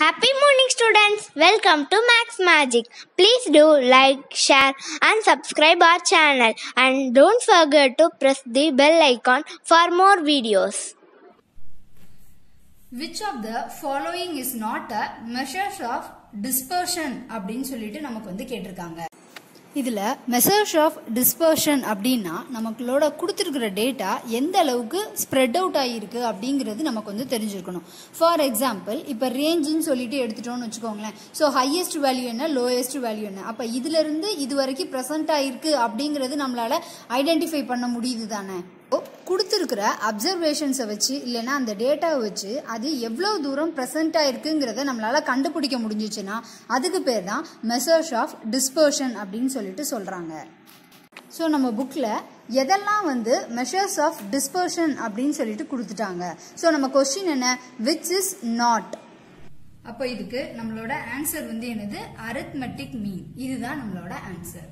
Happy morning, students. Welcome to Max Magic. Please do like, share, and subscribe our channel. And don't forget to press the bell icon for more videos. which of the following is not a measures of dispersion அப்படின்னு சொல்லிட்டு நமக்கு வந்து கேட்டிருக்காங்க இதில் measures of dispersion அப்படின்னா நமக்களோட கொடுத்துருக்கிற data எந்த அளவுக்கு ஸ்ப்ரெட் அவுட் ஆகியிருக்கு அப்படிங்கிறது நமக்கு வந்து தெரிஞ்சிருக்கணும். ஃபார் எக்ஸாம்பிள் இப்போ ரேஞ்சுன்னு சொல்லிட்டு எடுத்துட்டோம்னு வச்சுக்கோங்களேன். ஸோ ஹையஸ்ட் வேல்யூ என்ன லோயஸ்ட் வேல்யூ என்ன? அப்போ இதுலேருந்து இது வரைக்கும் ப்ரெசென்ட் ஆகிருக்கு அப்படிங்கிறது நம்மளால் ஐடென்டிஃபை பண்ண முடியுது தானே கொடுத்துருக்கிற அப்சர்வேஷன்ஸை வச்சு இல்லைன்னா அந்த டேட்டாவை வச்சு அது எவ்வளோ தூரம் ப்ரெசென்ட்டாக இருக்குங்கிறத நம்மளால் கண்டுபிடிக்க முடிஞ்சிச்சுன்னா அதுக்கு பேர் தான் மெசர்ஸ் ஆஃப் டிஸ்பர்ஷன் அப்படின்னு சொல்லிட்டு சொல்கிறாங்க ஸோ நம்ம புக்கில் எதெல்லாம் வந்து மெஷர்ஸ் ஆஃப் டிஸ்பர்ஷன் அப்படின்னு சொல்லிட்டு கொடுத்துட்டாங்க. ஸோ நம்ம கொஸ்டின் என்ன? விச் இஸ் நாட் அப்போ இதுக்கு நம்மளோட ஆன்சர் வந்து என்னது? அரித்மெட்டிக் மீன் இதுதான் நம்மளோட ஆன்சர்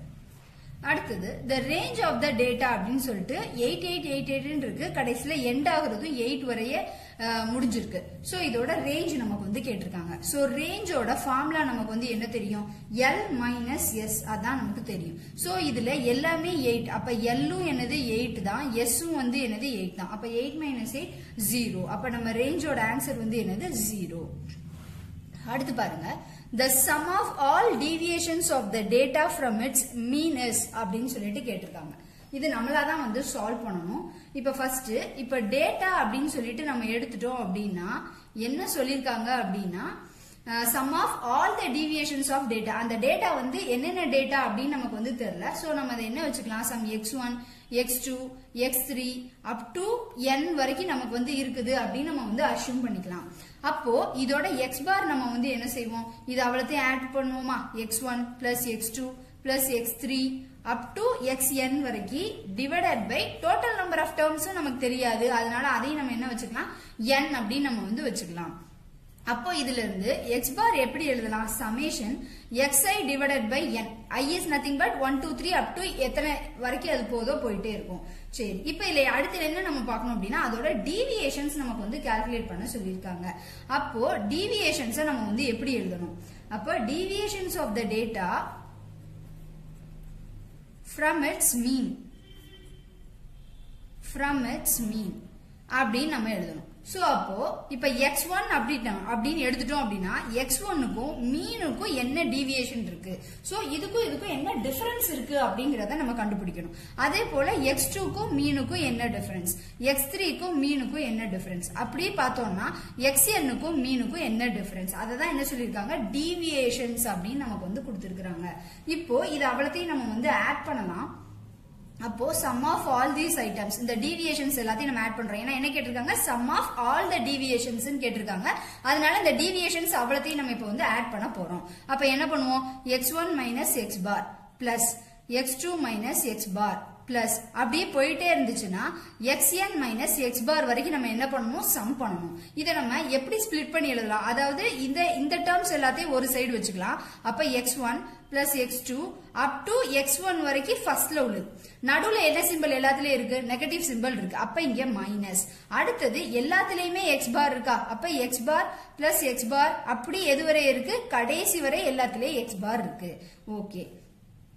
அடுத்தது the range of the data அப்படின்னு சொல்லிட்டு எயிட் எயிட் எயிட் எயிட்னு இருக்கு. கடைசியில் எண்ட் ஆகுறதும் எயிட் வரைய முடிஞ்சிருக்கு. ஸோ இதோட ரேஞ்ச் நமக்கு வந்து கேட்டிருக்காங்க. ஸோ ரேஞ்சோட ஃபார்முலா நமக்கு வந்து என்ன தெரியும்? எல் மைனஸ் எஸ் அதான் நமக்கு தெரியும். ஸோ இதுல எல்லாமே எயிட் அப்ப எல்லும் என்னது எயிட் தான். எஸ்ஸும் வந்து என்னது எயிட் தான். அப்ப எயிட் மைனஸ் எயிட் ஜீரோ அப்ப நம்ம ரேஞ்சோட ஆன்சர் வந்து என்னது ஜீரோ அடுத்து பாருங்க. The sum of all deviations of the data from its mean is அப்படின்னு சொல்லிட்டு கேட்டிருக்காங்க. இது நம்மளா தான் வந்து சால்வ் பண்ணணும். இப்போ ஃபர்ஸ்ட் இப்போ டேட்டா அப்படின்னு சொல்லிட்டு நம்ம எடுத்துட்டோம் அப்படின்னா என்ன சொல்லியிருக்காங்க அப்படின்னா sum of all the deviations of data அந்த டேட்டா வந்து என்னென்ன டேட்டா அப்படின்னு நமக்கு வந்து தெரியல. ஸோ நம்ம அதை என்ன வச்சுக்கலாம்? Sum x one x two x three up to n வரைக்கும் நமக்கு வந்து இருக்குது அப்படின்னு நம்ம வந்து அஷ்யூம் பண்ணிக்கலாம். அப்போ இதோட எக்ஸ் பார் நம்ம வந்து என்ன செய்வோம்? இது அவ்வளோத்தையும் ஆட் பண்ணுவோமா? X one plus x two plus x three up to x n வரைக்கும் divided by total number of டேர்ம்ஸும் நமக்கு தெரியாது. அதனால அதையும் நம்ம என்ன வச்சுக்கலாம்? என் அப்படின்னு நம்ம வந்து வச்சுக்கலாம். அப்போ இதுல இருந்து எக்ஸ் பார் எப்படி எழுதலாம்? Summation xi divided by n i is nothing but one two three up to எத்தனை வரைக்கும் அது போதோ போயிட்டே இருக்கும். சரி இப்போ இதுல அடுத்து என்ன நம்ம பார்க்கணும் அப்படின்னா அதோட டீவியேஷன்ஸ் நமக்கு வந்து கால்குலேட் பண்ண சொல்லியிருக்காங்க. அப்போ டீவியேஷன்ஸை நம்ம வந்து எப்படி எழுதணும்? அப்போ deviations of the data from its mean from its mean அப்படின்னு நம்ம எழுதணும். ஸோ அப்போ இப்போ எக்ஸ் ஒன் அப்படின்னா அப்படின்னு எடுத்துட்டோம் அப்படின்னா எக்ஸ் ஒன்னுக்கும் மீனுக்கும் என்ன டீவியேஷன் இருக்கு? ஸோ இதுக்கும் இதுக்கும் என்ன டிஃபரன்ஸ் இருக்கு அப்படிங்கிறத நம்ம கண்டுபிடிக்கணும். அதே போல எக்ஸ் டூக்கும் மீனுக்கும் என்ன டிஃபரன்ஸ் எக்ஸ் த்ரீக்கும் மீனுக்கும் என்ன டிஃபரன்ஸ் அப்படி பார்த்தோம்னா எக்ஸ் என்னுக்கும் மீனுக்கும் என்ன டிஃபரன்ஸ் அதை தான் என்ன சொல்லியிருக்காங்க? டீவியேஷன்ஸ் அப்படின்னு நமக்கு வந்து கொடுத்துருக்காங்க இப்போ இது அவ்வளோத்தையும் நம்ம வந்து ஆட் பண்ணலாம். அப்போ sum of all these items இந்த டீவியேஷன்ஸ் எல்லாத்தையும் நம்ம ஆட் பண்றோம். ஏன்னா என்ன கேட்டிருக்காங்க? Sum of all the deviations கேட்டிருக்காங்க. அதனால இந்த டீவியேஷன்ஸ் அவ்வளோத்தையும் நம்ம இப்போ வந்து ஆட் பண்ண போறோம். அப்ப என்ன பண்ணுவோம்? X one minus x bar plus x two minus x bar plus அப்படியே போயிட்டே இருந்துச்சுன்னா xn மைனஸ் எக்ஸ் பார் வரைக்கும் நம்ம என்ன பண்ணணும்? சம் பண்ணணும். இதை நம்ம எப்படி ஸ்பிளிட் பண்ணி எழுதலாம்? அதாவது இந்த இந்த டேர்ம்ஸ் எல்லாத்தையும் ஒரு சைடு வச்சுக்கலாம். அப்ப x one plus x two up to x one வரைக்கும் ஃபர்ஸ்ட்ல உள்ளது. நடுவுல என்ன சிம்பிள் எல்லாத்துலயும் இருக்கு? நெகட்டிவ் சிம்பிள் இருக்கு. அப்ப இங்க மைனஸ் அடுத்தது எல்லாத்துலயுமே எக்ஸ் பார் இருக்கா? அப்ப x bar plus x bar அப்படி எது வரை இருக்கு? கடைசி வரை எல்லாத்துலயும் எக்ஸ் பார் இருக்கு. ஓகே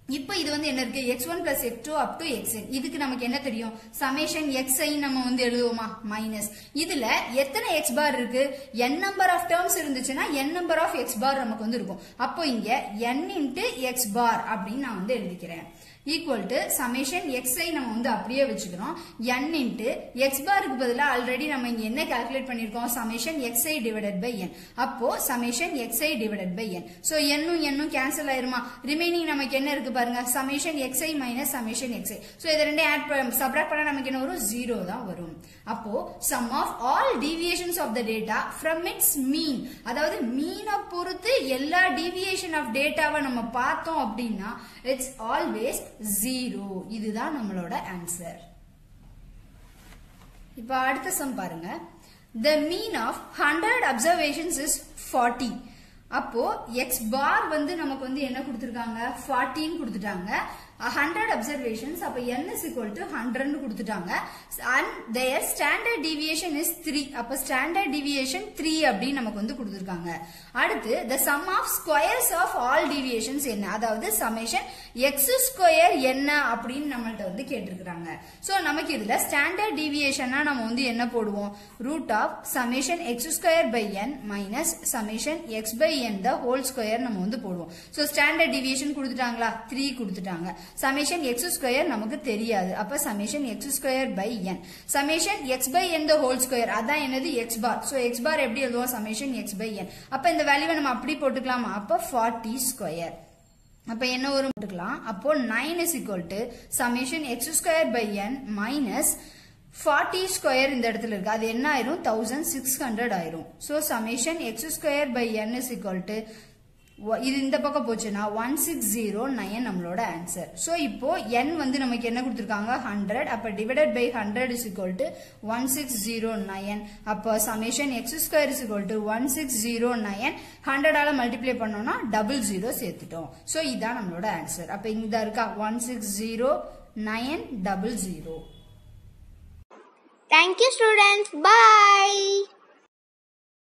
இப்போ இது வந்து என்ன இருக்கு? X one plus x two up to x இதுக்கு நமக்கு என்ன தெரியும்? சமேஷன் எக்ஸ் ஐ நம்ம வந்து எழுதுவோமா? மைனஸ் இதுல எத்தனை எக்ஸ் பார் இருக்கு? N நம்பர் ஆஃப் டேர்ம்ஸ் இருந்துச்சுன்னா n number of x bar நமக்கு வந்து இருக்கும். அப்போ இங்க n இன்ட்டு எக்ஸ் பார் அப்படின்னு நான் வந்து எழுதிக்கிறேன். ஈக்குவல் டு சமேஷன் எக்ஸ்ஐ நம்ம வந்து அப்படியே வச்சுக்கிறோம். என் இன்ட்டு எக்ஸ் பாருக்கு பதிலாக ஆல்ரெடி நம்ம இங்க என்ன கால்குலேட் பண்ணிருக்கோம் summation x i divided by n அப்போ summation x i divided by n so என்னும் என்னும் கேன்சல் ஆயிருமா? ரிமைனிங் நமக்கு என்ன இருக்கு? பாருங்க summation x i minus summation x i so இதை ரெண்டே ஆட் சப்ராக்ட் பண்ண நமக்கு என்ன வரும்? ஜீரோ தான் வரும். அப்போ sum of all deviations of the data from its mean அதாவது மீனை பொறுத்து எல்லா டீவியேஷன் ஆஃப் டேட்டாவை நம்ம பார்த்தோம் அப்படின்னா இட்ஸ் ஆல்வேஸ் ஜீரோ இதுதான் நம்மளோட ஆன்சர் இப்போ அடுத்த சம் பாருங்க. The mean of hundred observations is forty அப்போ எக்ஸ் பார் வந்து நமக்கு வந்து என்ன கொடுத்துருக்காங்க? ஃபார்ட்டின்னு கொடுத்துட்டாங்க. ஹண்ட்ரட் அப்சர்வேஷன்ஸ் அப்போ n இஸ் ஈக்குவல் டு ஹண்ட்ரட்னு கொடுத்துட்டாங்க. And their standard deviation is three அப்போ ஸ்டாண்டர்ட் டிவியேஷன் த்ரீ அப்படின்னு நமக்கு வந்து கொடுத்துருக்காங்க. அடுத்து the sum of squares of all deviations என்ன? அதாவது சமேஷன் எக்ஸ் ஸ்கொயர் என்ன அப்படின்னு நம்மள்ட்ட வந்து கேட்டிருக்கிறாங்க. ஸோ நமக்கு இதில் ஸ்டாண்டர்ட் டிவியேஷனா நம்ம வந்து என்ன போடுவோம்? Root of summation x square by n minus summation x by n the whole square நம்ம வந்து போடுவோம். ஸோ ஸ்டாண்டர்ட் டிவியேஷன் கொடுத்துட்டாங்களா? த்ரீ கொடுத்துட்டாங்க. சமேஷன் எக்ஸ் ஸ்கொயர் நமக்கு தெரியாது. அப்போ summation x square by n summation x by n the whole square அதான் என்னது x bar so x bar எப்படி எழுதுவோம்? சமேஷன் எக்ஸ் பை என் அப்போ இந்த வேல்யூவை நம்ம அப்படி போட்டுக்கலாமா. அப்போ ஃபார்ட்டி ஸ்கொயர் அப்போ என்ன வரும்? போட்டுக்கலாம். அப்போ nine is equal to summation x square by n minus forty square இந்த இடத்துல இருக்கு. அது என்ன ஆயிரும்? தௌசண்ட் சிக்ஸ் ஹண்ட்ரட் ஆயிரும். So summation x square by n is equal to இது இந்த பக்கம் போச்சுன்னா ஒன் சிக்ஸ் ஜீரோ நைன் நம்மளோட ஆன்சர் ஸோ இப்போ n வந்து நமக்கு என்ன கொடுத்துருக்காங்க? ஹண்ட்ரட் அப்போ divided by hundred is equal to one six zero nine அப்போ summation x square is equal to one six zero nine ஹண்ட்ரடால multiply பண்ணோம்னா டபுள் ஜீரோ சேர்த்துட்டோம். ஸோ இதான் நம்மளோட ஆன்சர் அப்போ இங்க இருக்கா? One six zero nine double zero thank you students bye